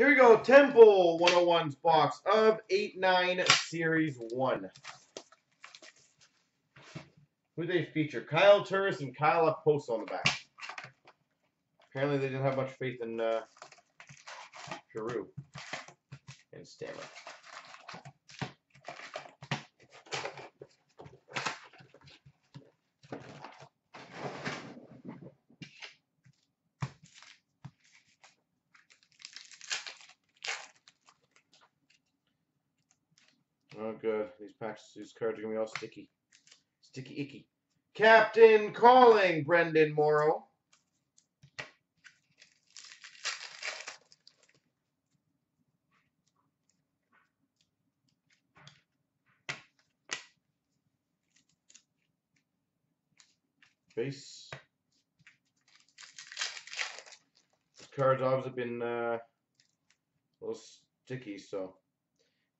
Here we go. Temple 101's box of 8-9 Series 1. Who they feature? Kyle Turris and Kyle Okposo on the back. Apparently they didn't have much faith in uh, Giroux and Stammer. Oh, good. These packs, these cards are gonna be all sticky, sticky icky. Captain calling Brenden Morrow. Base. These cards obviously been uh, a little sticky, so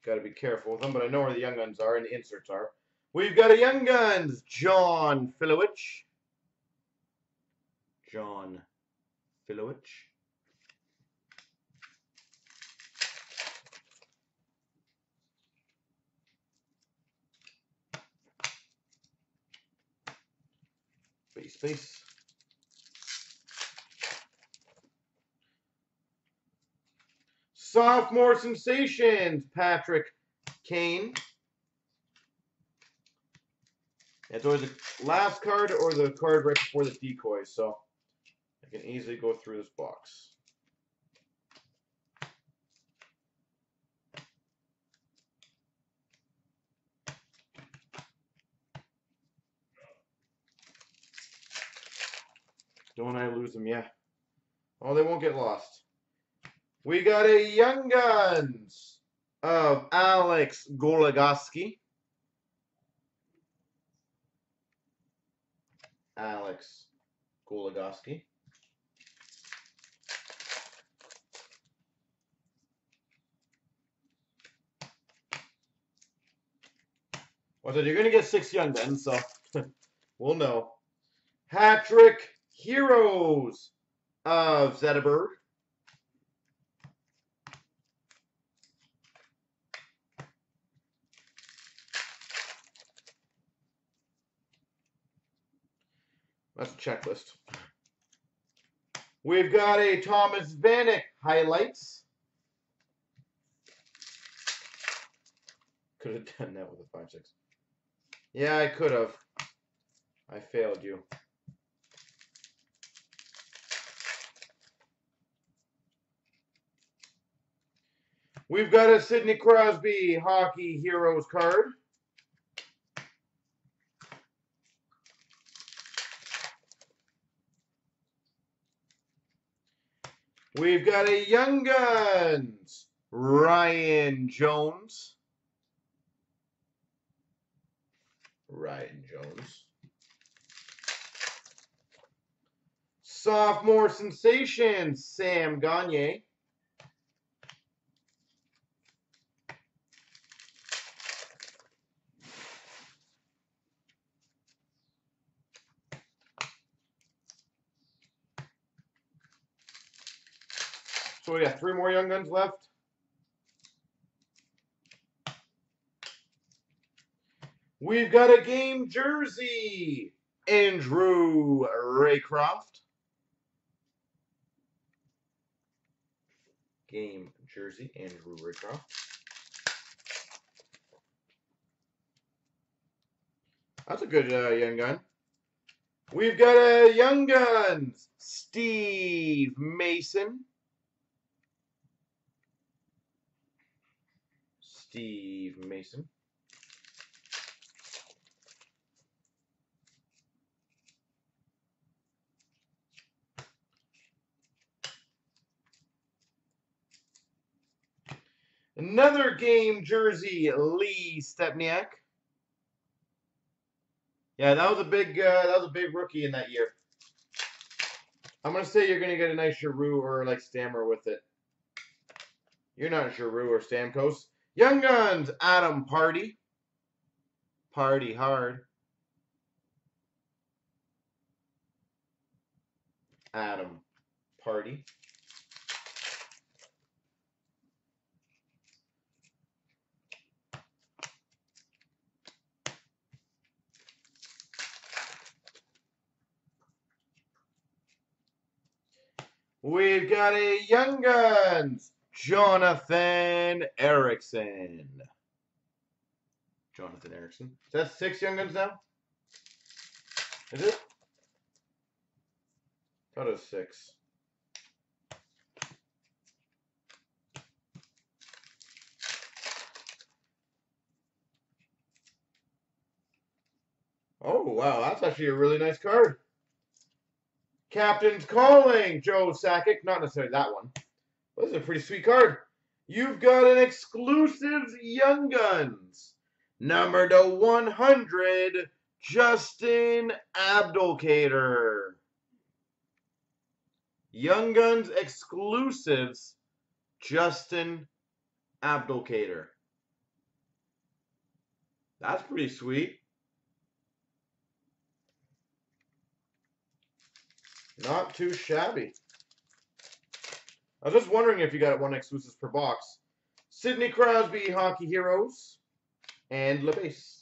got to be careful with them. But I know where the young guns are and the inserts are. We've got a young guns, John Filewich. John Filewich. Base, base. Sophomore sensations, Patrick Kane. It's always the last card or the card right before the decoy, so I can easily go through this box. Don't I lose them? Yeah. Oh, they won't get lost. We got a Young Guns of Alex Goligoski. Alex Goligoski. Well, so you're going to get six Young Guns, so we'll know. Hat-trick Heroes of Zetterberg. That's a checklist. We've got a Thomas Vanek highlights. Could have done that with a 5-6. Yeah, I could have. I failed you. We've got a Sidney Crosby Hockey Heroes card. We've got a Young Guns, Ryan Jones. Ryan Jones. Sophomore sensation, Sam Gagner. So we got three more young guns left. We've got a game jersey, Andrew Raycroft. Game jersey, Andrew Raycroft. That's a good uh, young gun. We've got a Young Guns, Steve Mason. Steve Mason. Another game jersey, Lee Stempniak. Yeah, that was a big uh, that was a big rookie in that year. I'm gonna say you're gonna get a nice Giroux or like Stammer with it. You're not Giroux or Stamkos. Young Guns, Adam Pardy. Party hard. Adam Pardy. We've got a Young Guns, Jonathan Ericsson. Jonathan Ericsson. Is that six Young Guns now? Is it? Thought it was six. Oh, wow. That's actually a really nice card. Captain's Calling, Joe Sakic. Not necessarily that one. This is a pretty sweet card. You've got an exclusive Young Guns. Number to 100, Justin Abdelkader. Young Guns exclusives, Justin Abdelkader. That's pretty sweet. Not too shabby. I was just wondering if you got one exclusives per box. Sidney Crosby, Hockey Heroes, and LeBase.